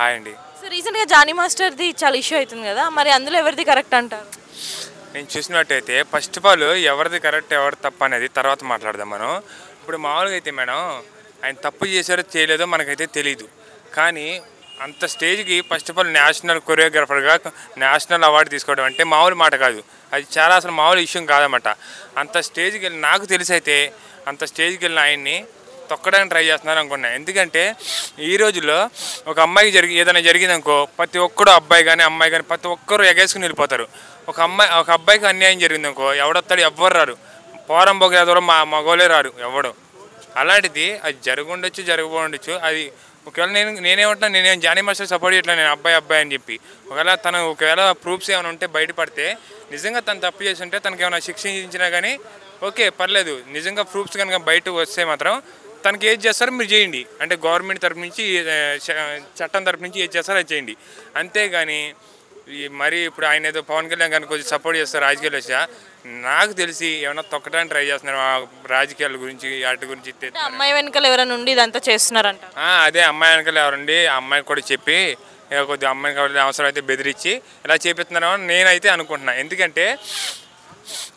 Hi అండి. So రీసెంట్గా Johnny మాస్టర్ది చాలా ఇష్యూ అవుతుంది కదా మరి అందులో ఎవరిది కరెక్ట్ అంటారు? నేను చూసినట్టయితే ఫస్ట్ ఆఫ్ ఆల్ ఎవరిది కరెక్ట్ ఎవరి తప్పు అనేది తర్వాత మాట్లాడదాం మనం. ఇప్పుడు మామూలుగా అయితే మేడం ఆయన తప్పు చేశారో చేయలేదో మనకైతే తెలియదు కానీ అంత స్టేజ్కి ఫస్ట్ ఆఫ్ ఆల్ నేషనల్ కొరియోగ్రాఫర్గా నేషనల్ అవార్డు తీసుకోవడం అంటే మామూలు మాట కాదు. అది చాలా అసలు మామూలు విషయం కాదన్నమాట. అంత స్టేజ్కి వెళ్ళి నాకు తెలిసి అయితే అంత స్టేజ్కి వెళ్ళిన ఆయన్ని తొక్కడానికి ట్రై చేస్తున్నారు అనుకున్నా. ఎందుకంటే ఈ రోజుల్లో ఒక అమ్మాయికి జరిగి ఏదైనా జరిగిందనుకో ప్రతి ఒక్కడు అబ్బాయి కానీ అమ్మాయి కానీ ప్రతి ఒక్కరు ఎగేసుకుని వెళ్ళిపోతారు. ఒక అమ్మాయి ఒక అబ్బాయికి అన్యాయం జరిగిందనుకో ఎవడొస్తాడు ఎవ్వరు రారు. పోరం పోగేదో మా మగోలే రారు ఎవడు. అలాంటిది అది జరగండొచ్చు జరగబోండొచ్చు. అది ఒకవేళ నేను నేనేమంటున్నా నేనేం జానీ మాస్టర్ సపోర్ట్ చేయట్లేదు నేను అబ్బాయి అబ్బాయి అని చెప్పి. ఒకవేళ తను ఒకవేళ ప్రూఫ్స్ ఏమైనా ఉంటే బయటపడితే నిజంగా తను తప్పు చేసి ఉంటే తనకి ఏమైనా శిక్షించినా కానీ ఓకే పర్లేదు. నిజంగా ప్రూఫ్స్ కనుక బయటకు వస్తే మాత్రం తనకి ఏది చేస్తారో మీరు చేయండి. అంటే గవర్నమెంట్ తరపు నుంచి చట్టం తరపు నుంచి ఏది చేస్తారో అది చేయండి. అంతేగాని మరి ఇప్పుడు ఆయన ఏదో పవన్ కళ్యాణ్ గారిని కొంచెం సపోర్ట్ చేస్తారు రాజకీయాలు వచ్చా? నాకు తెలిసి ఏమైనా తొక్కడానికి ట్రై చేస్తున్నారు? ఆ రాజకీయాల గురించి వాటి గురించి అమ్మాయి వెనకాల ఎవరైనా ఉండి ఇదంతా చేస్తున్నారంట. అదే అమ్మాయి వెనకాల ఎవరండి ఆ అమ్మాయికి కూడా చెప్పి కొద్దిగా అమ్మాయికి అవసరం అయితే బెదిరించి ఇలా చేపిస్తున్నారని నేనైతే అనుకుంటున్నా. ఎందుకంటే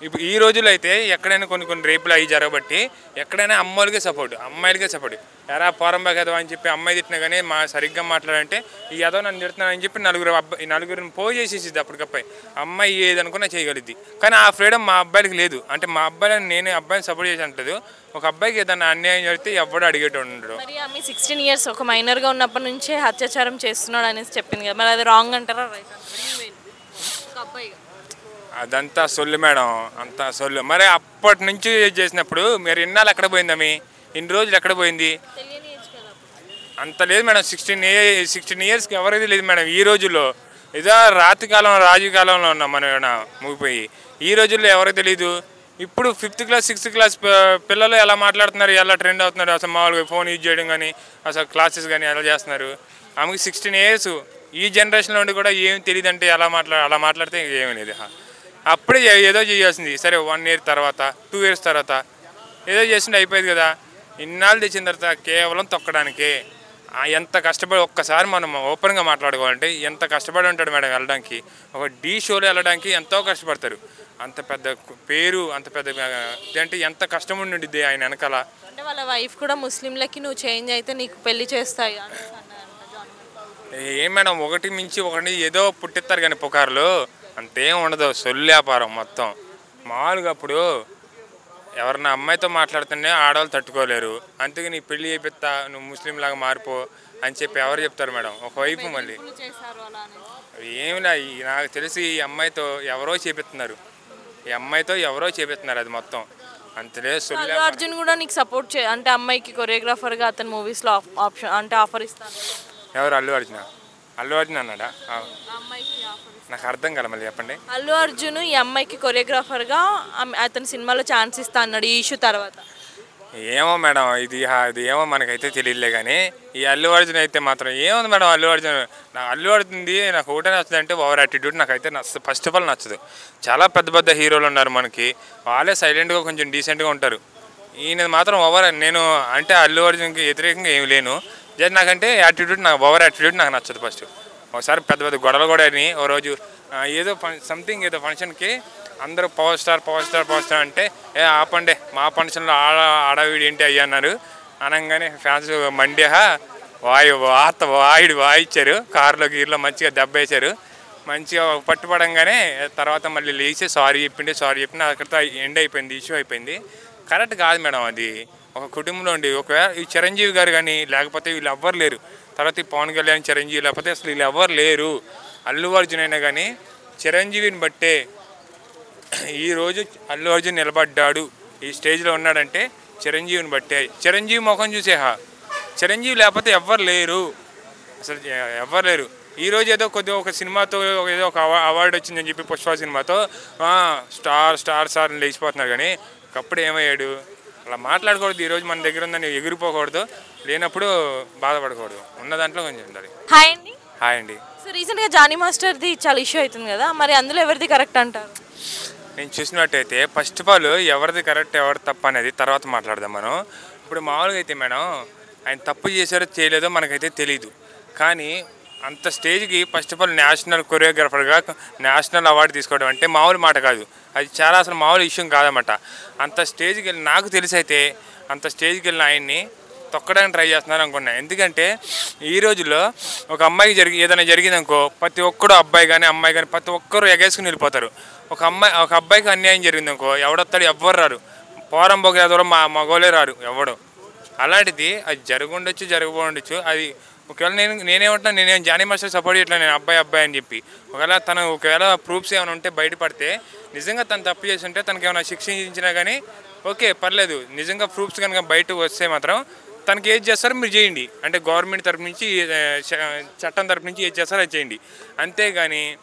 ఇప్పుడు ఈ రోజుల్లో అయితే ఎక్కడైనా కొన్ని కొన్ని రేపులు అవి జరగబట్టి ఎక్కడైనా అమ్మాయిలకే సపోర్ట్ అమ్మాయిలకే సపోర్ట్. ఎరా పోరంబా కదా అని చెప్పి అమ్మాయి తిట్టినా కానీ మా సరిగ్గా మాట్లాడంటే ఈ ఏదో నన్ను తిడుతున్నానని చెప్పి నలుగురు అబ్బాయి నలుగురిని పో చేసేసిద్ది అప్పటికప్పుడు. అమ్మాయి ఏదనుకున్నా చేయగలిద్ది. కానీ ఆ ఫ్రీడమ్ మా అబ్బాయిలకి లేదు. అంటే మా అబ్బాయిని నేను అబ్బాయిని సపోర్ట్ చేసి అంటలేదు ఒక అబ్బాయికి ఏదైనా అన్యాయం జరిగితే ఎవడు అడిగేటోడు ఉండడు. మరి ఆమె సిక్స్టీన్ ఇయర్స్ ఒక మైనర్గా ఉన్నప్పటి నుంచే అత్యాచారం చేస్తున్నాడు అనేసి చెప్పింది కదా. మరి అది రాంగ్ అంటారా? రైట్ అదంతా సొల్లు మేడం అంతా సొల్లు. మరి అప్పటి నుంచి చేసినప్పుడు మీరు ఇన్నాళ్ళు ఎక్కడ పోయిందమి ఇన్ని రోజులు ఎక్కడ పోయింది? అంత లేదు మేడం సిక్స్టీన్ ఏ సిక్స్టీన్ ఇయర్స్కి ఎవరైతే లేదు మేడం ఈ రోజుల్లో. ఏదో రాతి కాలం రాజు కాలంలో ఉన్నాం మనం ఏమైనా ఈ రోజుల్లో ఎవరికి తెలియదు ఇప్పుడు ఫిఫ్త్ క్లాస్ సిక్స్త్ క్లాస్ పిల్లలు ఎలా మాట్లాడుతున్నారు ఎలా ట్రెండ్ అవుతున్నారు? అసలు మామూలుగా ఫోన్ యూజ్ చేయడం కానీ అసలు క్లాసెస్ కానీ ఎలా చేస్తున్నారు? ఆమెకి సిక్స్టీన్ ఇయర్స్ ఈ జనరేషన్లో ఉండి కూడా ఏం తెలియదు అంటే ఎలా మాట్లా అలా మాట్లాడితే ఏమీ లేదు. అప్పుడే ఏదో చేయాల్సింది. సరే వన్ ఇయర్ తర్వాత టూ ఇయర్స్ తర్వాత ఏదో చేసింది అయిపోయేది కదా. ఇన్నాళ్ళు తెచ్చిన తర్వాత కేవలం తొక్కడానికే. ఎంత కష్టపడి ఒక్కసారి మనం ఓపెన్గా మాట్లాడుకోవాలంటే ఎంత కష్టపడి ఉంటాడు మేడం వెళ్ళడానికి. ఒక డీ షోలో వెళ్ళడానికి ఎంతో కష్టపడతారు. అంత పెద్ద పేరు అంత పెద్ద అంటే ఎంత కష్టం ఉండిద్ది ఆయన వెనకాల. అంటే వాళ్ళ వైఫ్ కూడా ముస్లింలకి నువ్వు చేంజ్ అయితే నీకు పెళ్ళి చేస్తాయి ఏం మేడం ఒకటి మించి ఒకటి ఏదో పుట్టిస్తారు కానీ పుకార్లు. అంతేం ఉండదు సొల్లు వ్యాపారం మొత్తం. మామూలుగా అప్పుడు ఎవరన్నా అమ్మాయితో మాట్లాడుతుంటే ఆడవాళ్ళు తట్టుకోలేరు. అందుకే నీ పెళ్ళి చేపిస్తా నువ్వు ముస్లిం లాగా మారిపో అని చెప్పి ఎవరు చెప్తారు మేడం? ఒకవైపు మళ్ళీ. ఏమిలా నాకు తెలిసి ఈ అమ్మాయితో ఎవరో చేపిస్తున్నారు. ఈ అమ్మాయితో ఎవరో చేపిస్తున్నారు అది మొత్తం. అంతలే సొల్లు అల్లు అర్జున్ కూడా నీకు సపోర్ట్ చే అంటే అమ్మాయికి కొరియోగ్రాఫర్గా అతని మూవీస్లో ఆప్షన్ అంటే ఆఫర్ ఇస్తాను. ఎవరు అల్లు అర్జున? అల్లు అర్జున్ అన్నాడా? నాకు అర్థం కాలే మళ్ళీ చెప్పండి. అల్లు అర్జున్ ఈ అమ్మాయికి కొరియోగ్రాఫర్గా అతని సినిమాలో ఛాన్స్ ఇస్తా అన్నాడు ఈ ఇష్యూ తర్వాత. ఏమో మేడం ఇది ఇది ఏమో మనకైతే తెలియలే కానీ ఈ అల్లు అర్జున్ అయితే మాత్రం ఏముంది మేడం అల్లు అర్జున్? నా అల్లు అర్జున్ది నాకు ఒకటే నచ్చదు అంటే ఓవర్ యాటిట్యూడ్ నాకైతే నచ్చదు. ఫస్ట్ ఆఫ్ ఆల్ నచ్చదు. చాలా పెద్ద పెద్ద హీరోలు ఉన్నారు మనకి. వాళ్ళే సైలెంట్గా కొంచెం డీసెంట్గా ఉంటారు. ఈయన మాత్రం ఓవర్ నేను అంటే అల్లు అర్జున్కి వ్యతిరేకంగా ఏమి లేను. జస్ట్ నాకంటే యాటిట్యూడ్ నాకు ఓవర్ యాటిట్యూడ్ నాకు నచ్చదు ఫస్ట్ ఒకసారి పెద్ద పెద్ద గొడవలు కూడా అని ఓ రోజు ఏదో సంథింగ్ ఏదో ఫంక్షన్కి అందరూ power star power star power star అంటే ఏ ఆపండి మా ఫంక్షన్లో ఆడ ఆడవిడి ఏంటి అయ్యి అన్నారు. అనగానే ఫ్యాన్స్ మండిహా వాయు వాత వాయుడు వాయిచ్చారు. కారులో గీర్లో మంచిగా దెబ్బ వేశారు. మంచిగా పట్టుపడంగానే తర్వాత మళ్ళీ లేచి సారీ చెప్పిండే సారీ చెప్పిన అక్కడితో ఎండ్ అయిపోయింది ఇష్యూ అయిపోయింది. కరెక్ట్ కాదు మేడం అది. ఒక కుటుంబంలో ఉండి ఒకవేళ ఈ చిరంజీవి గారు కానీ లేకపోతే వీళ్ళు ఎవ్వరు లేరు. తర్వాత ఈ పవన్ కళ్యాణ్ చిరంజీవి లేకపోతే అసలు వీళ్ళు ఎవ్వరు లేరు. అల్లు అర్జున్ అయినా కానీ చిరంజీవిని బట్టే ఈరోజు అల్లు అర్జున్ నిలబడ్డాడు. ఈ స్టేజ్లో ఉన్నాడంటే చిరంజీవిని బట్టే. చిరంజీవి ముఖం చూసేహా చిరంజీవి లేకపోతే ఎవ్వరు లేరు. అసలు ఎవ్వరు లేరు. ఈ రోజు ఏదో కొద్దిగా ఒక సినిమాతో ఏదో ఒక అవార్డు వచ్చిందని చెప్పి పుష్ప సినిమాతో స్టార్ స్టార్ స్టార్ లేచిపోతున్నారు కానీ ఒకప్పుడు ఏమయ్యాడు అలా మాట్లాడకూడదు ఈరోజు మన దగ్గర ఉందని ఎగిరిపోకూడదు లేనప్పుడు బాధపడకూడదు. ఉన్న దాంట్లో కొంచెం ఉండాలి. హాయ్ అండి. హాయ్ అండి. సో రీసెంట్గా జానీ మాస్టర్ది చాలా ఇష్యూ అవుతుంది కదా మరి అందులో ఎవరిది కరెక్ట్ అంటారు? నేను చూసినట్టయితే ఫస్ట్ ఆఫ్ ఆల్ ఎవరిది కరెక్ట్ ఎవరి తప్పు అనేది తర్వాత మాట్లాడదాం మనం. ఇప్పుడు మామూలుగా అయితే మేడం ఆయన తప్పు చేశారో చేయలేదో మనకైతే తెలియదు కానీ అంత స్టేజ్కి ఫస్ట్ ఆఫ్ ఆల్ నేషనల్ కొరియోగ్రాఫర్గా నేషనల్ అవార్డు తీసుకోవడం అంటే మామూలు మాట కాదు. అది చాలా అసలు మామూలు విషయం కాదన్నమాట. అంత స్టేజ్కి వెళ్ళి నాకు తెలిసి అయితే అంత స్టేజ్కి వెళ్ళిన ఆయన్ని తొక్కడానికి ట్రై చేస్తున్నారు అనుకున్నా. ఎందుకంటే ఈ రోజుల్లో ఒక అమ్మాయికి జరిగి ఏదైనా జరిగిందనుకో ప్రతి ఒక్కడు అబ్బాయి కానీ అమ్మాయి కానీ ప్రతి ఒక్కరు ఎగేసుకుని వెళ్ళిపోతారు. ఒక అమ్మాయి ఒక అబ్బాయికి అన్యాయం జరిగిందనుకో ఎవడొస్తాడు ఎవ్వరు రారు. పోరం పోగేదో మా మగోలే రారు ఎవడు. అలాంటిది అది జరగండొచ్చు జరగబోండొచ్చు. అది ఒకవేళ నేను నేనేమంటున్నా నేనేం జానీ మాస్టర్ సపోర్ట్ చేయట్లేదు నేను అబ్బాయి అబ్బాయి అని చెప్పి. ఒకవేళ తను ఒకవేళ ప్రూఫ్స్ ఏమైనా ఉంటే బయటపడితే నిజంగా తను తప్పు చేసి ఉంటే తనకి ఏమైనా శిక్షించినా కానీ ఓకే పర్లేదు. నిజంగా ప్రూఫ్స్ కనుక బయటకు వస్తే మాత్రం తనకి ఏది చేస్తారో మీరు చేయండి. అంటే గవర్నమెంట్ తరపు నుంచి చట్టం తరపు నుంచి ఏది చేస్తారో అది చేయండి. అంతేగాని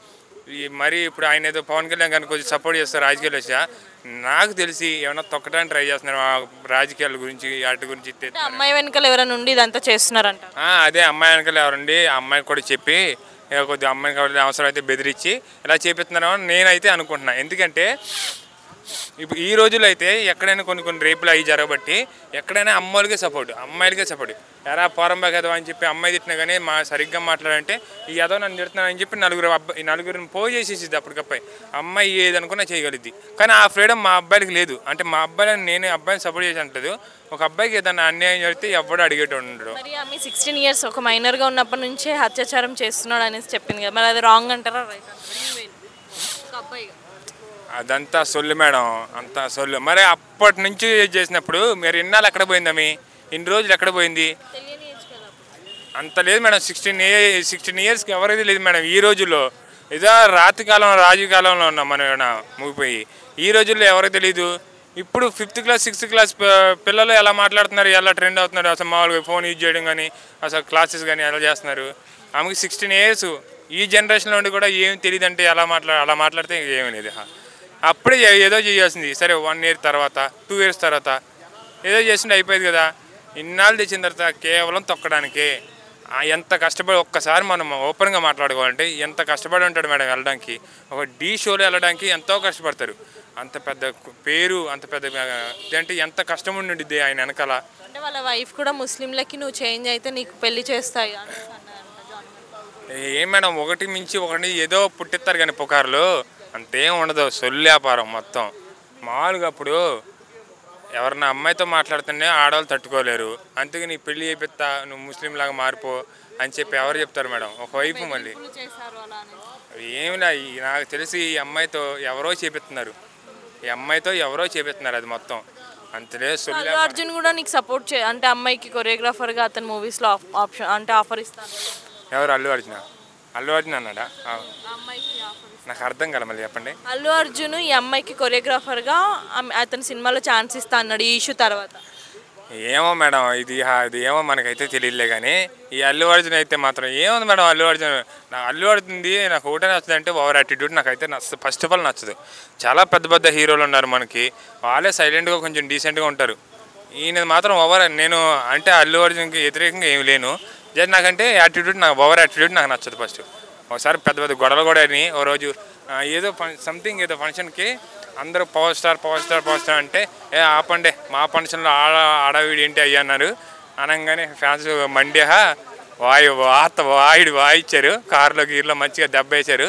మరి ఇప్పుడు ఆయన ఏదో పవన్ కళ్యాణ్ గారిని కొంచెం సపోర్ట్ చేస్తారు రాజకీయాలు వచ్చా? నాకు తెలిసి ఏమైనా తొక్కడానికి ట్రై చేస్తున్నారు? ఆ రాజకీయాల గురించి వాటి గురించి అమ్మాయి వెనకాల ఎవరైనా ఉండి ఇదంతా చేస్తున్నారంట. అదే అమ్మాయి వెనకాల ఎవరండి ఆ అమ్మాయికి కూడా చెప్పి ఇక కొద్దిగా అమ్మాయికి అవసరం అయితే బెదిరించి ఇలా చేపిస్తున్నారని నేనైతే అనుకుంటున్నా. ఎందుకంటే ఇప్పుడు ఈ రోజుల్లో అయితే ఎక్కడైనా కొన్ని కొన్ని రేపులు అవి జరగబట్టి ఎక్కడైనా అమ్మాయిలకే సపోర్ట్ అమ్మాయిలకే సపోర్ట్. ఎరా పోరంబా కదా అని చెప్పి అమ్మాయి తిట్టినా కానీ మా సరిగ్గా మాట్లాడంటే ఈ ఏదో నన్ను తిడుతున్నానని చెప్పి నలుగురు అబ్బాయి నలుగురిని పోయి చేసేసిద్ది అప్పటికప్పుడు. అమ్మాయి ఏదనుకున్నా చేయగలిద్ది. కానీ ఆ ఫ్రీడమ్ మా అబ్బాయిలకి లేదు. అంటే మా అబ్బాయిని నేను అబ్బాయిని సపోర్ట్ చేసి అంటలేదు. ఒక అబ్బాయికి ఏదైనా అన్యాయం జరిగితే ఎవడు అడిగేటోడు ఉండడు మరి ఆమె సిక్స్టీన్ ఇయర్స్ ఒక మైనర్గా ఉన్నప్పటి నుంచే అత్యాచారం చేస్తున్నాడు అనేసి చెప్పింది కదా. మరి అది రాంగ్ అంటారా? రైట్ అంటారా? అబ్బాయిగా. అదంతా సొల్లు మేడం అంతా సొల్లు. మరి అప్పటి నుంచి చేసినప్పుడు మీరు ఇన్నాళ్ళు ఎక్కడ పోయిందమి ఇన్ని రోజులు ఎక్కడ పోయింది. అంత లేదు మేడం సిక్స్టీన్ ఏ సిక్స్టీన్ ఇయర్స్కి ఎవరైతే లేదు మేడం ఈ రోజుల్లో. ఏదో రాత్రి కాలం రాజు కాలంలో ఉన్నాం మనం ఏమైనా ముగిపోయి. ఈ రోజుల్లో ఎవరికి తెలియదు ఇప్పుడు ఫిఫ్త్ క్లాస్ సిక్స్త్ క్లాస్ పిల్లలు ఎలా మాట్లాడుతున్నారు ఎలా ట్రెండ్ అవుతున్నారు? అసలు మామూలుగా ఫోన్ యూజ్ చేయడం కానీ అసలు క్లాసెస్ కానీ ఎలా చేస్తున్నారు? ఆమెకి సిక్స్టీన్ ఇయర్స్ ఈ జనరేషన్లో ఉండి కూడా ఏం తెలియదు అంటే ఎలా మాట్లా అలా మాట్లాడితే ఏమీ లేదు. అప్పుడే ఏదో చేయాల్సింది. సరే వన్ ఇయర్ తర్వాత టూ ఇయర్స్ తర్వాత. ఏదో చేసిండే అయిపోయేది కదా. ఇన్నాళ్ళు తెచ్చిన తర్వాత కేవలం తొక్కడానికే. ఎంత కష్టపడి ఒక్కసారి మనం ఓపెన్గా మాట్లాడుకోవాలంటే ఎంత కష్టపడి ఉంటాడు మేడం వెళ్ళడానికి. ఒక డీ షోలో వెళ్ళడానికి ఎంతో కష్టపడతారు. అంత పెద్ద పేరు అంత పెద్ద అంటే ఎంత కష్టం ఉండిద్ది ఆయన వెనకాల. అంటే వాళ్ళ వైఫ్ కూడా ముస్లింలకి నువ్వు చేంజ్ అయితే నీకు పెళ్ళి చేస్తాయి. ఏం మేడం ఒకటి మించి ఒకటి ఏదో పుట్టిస్తారు కానీ పుకార్లు. అంతేం ఉండదు సొల్లు వ్యాపారం మొత్తం. మామూలుగా అప్పుడు ఎవరన్నా అమ్మాయితో మాట్లాడుతుంటే ఆడవాళ్ళు తట్టుకోలేరు. అందుకే నీ పెళ్ళి చేపిస్తా నువ్వు ముస్లిం లాగా మారిపో అని చెప్పి ఎవరు చెప్తారు మేడం? ఒకవైపు మళ్ళీ. ఏమిలా నాకు తెలిసి ఈ అమ్మాయితో ఎవరో చేపిస్తున్నారు. ఈ అమ్మాయితో ఎవరో చేపిస్తున్నారు అది మొత్తం. అంతలే సొల్లు అల్లు అర్జున్ కూడా నీకు సపోర్ట్ చే అంటే అమ్మాయికి కొరియోగ్రాఫర్గా అతని మూవీస్లో ఆప్షన్ అంటే ఆఫర్ ఇస్తాను. ఎవరు అల్లు అర్జున? అల్లు అర్జున్ అన్నాడా? నాకు అర్థం కదా మళ్ళీ చెప్పండి. అల్లు అర్జున్ ఈ అమ్మాయికి కొరియోగ్రాఫర్గా అతని సినిమాలో ఛాన్స్ ఇస్తా అన్నాడు ఈ ఇష్యూ తర్వాత. ఏమో మేడం ఇది ఇది ఏమో మనకైతే తెలియలే కానీ ఈ అల్లు అర్జున్ అయితే మాత్రం ఏముంది మేడం అల్లు అర్జున్? నా అల్లు అర్జున్ది నాకు ఒకటే నచ్చదు అంటే ఓవర్ యాటిట్యూడ్ నాకైతే నచ్చదు. ఫస్ట్ ఆఫ్ ఆల్ నచ్చదు. చాలా పెద్ద పెద్ద హీరోలు ఉన్నారు మనకి. వాళ్ళే సైలెంట్గా కొంచెం డీసెంట్గా ఉంటారు. ఈయన మాత్రం ఓవర్ నేను అంటే అల్లు అర్జున్కి వ్యతిరేకంగా ఏమి లేను. జస్ట్ నాకంటే యాటిట్యూడ్ నాకు ఓవర్ యాటిట్యూడ్ నాకు నచ్చదు ఫస్ట్ ఒకసారి పెద్ద పెద్ద గొడవలు కూడా అని ఓ రోజు ఏదో సంథింగ్ ఏదో ఫంక్షన్కి అందరూ power star power star power star అంటే ఏ ఆపండి మా ఫంక్షన్లో ఆడ ఆడవిడి ఏంటి అయ్యి అన్నారు. అనగానే ఫ్యాన్స్ మండిహా వాయు వాత వాయుడు వాయిచ్చారు. కారులో గీర్లో మంచిగా దెబ్బ వేశారు.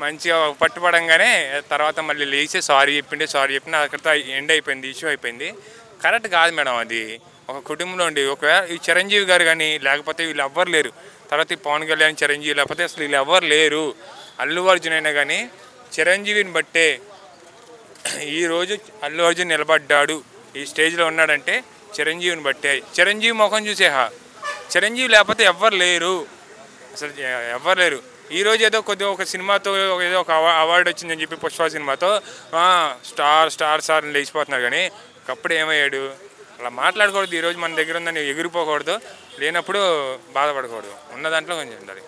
మంచిగా పట్టుపడంగానే తర్వాత మళ్ళీ లేచి సారీ చెప్పిండే. సారీ చెప్పిన అక్కడితో ఎండ్ అయిపోయింది ఇష్యూ అయిపోయింది. కరెక్ట్ కాదు మేడం అది. ఒక కుటుంబంలో ఉండి ఒకవేళ ఈ చిరంజీవి గారు కానీ లేకపోతే వీళ్ళు ఎవ్వరు లేరు. తర్వాత ఈ పవన్ కళ్యాణ్ చిరంజీవి లేకపోతే అసలు వీళ్ళు ఎవ్వరు లేరు. అల్లు అర్జున్ అయినా కానీ చిరంజీవిని బట్టే ఈరోజు అల్లు అర్జున్ నిలబడ్డాడు. ఈ స్టేజ్లో ఉన్నాడంటే చిరంజీవిని బట్టే. చిరంజీవి ముఖం చూసేహా చిరంజీవి లేకపోతే ఎవ్వరు లేరు. అసలు ఎవ్వరు లేరు. ఈ రోజు ఏదో కొద్దిగా ఒక సినిమాతో ఏదో ఒక అవార్డు వచ్చిందని చెప్పి పుష్ప సినిమాతో స్టార్ స్టార్ స్టార్ లేచిపోతున్నారు కానీ ఒకప్పుడు ఏమయ్యాడు అలా మాట్లాడకూడదు. ఈరోజు మన దగ్గర ఉందని ఎగిరిపోకూడదు. లేనప్పుడు బాధపడకూడదు. ఉన్న దాంట్లో కొంచెం ఉండాలి.